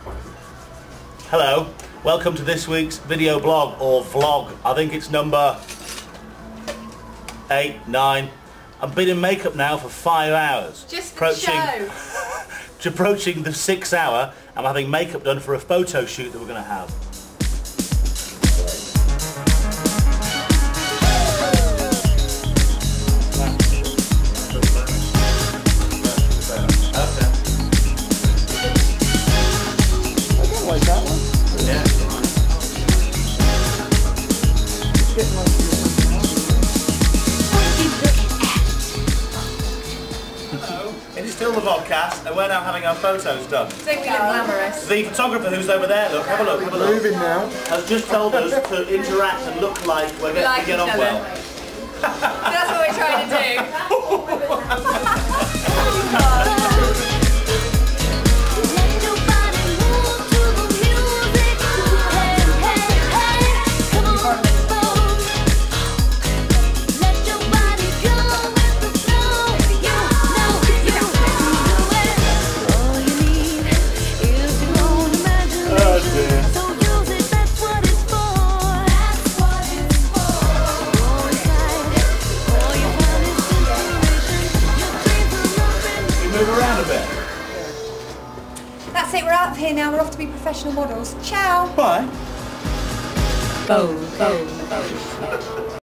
Hello, welcome to this week's video blog or vlog. I think it's number eight, nine. I've been in makeup now for five hours. Just show. approaching the six hour. I'm having makeup done for a photo shoot that we're going to have. It is still the vodcast, and we're now having our photos done. Don't we look glamorous? The photographer who's over there, look, have a look, have a look. Moving now. Has just told us to interact and look like we're going like to get on other. well. Move around a bit. That's it, we're out of here now. We're off to be professional models. Ciao. Bye. Boom, boom, boom.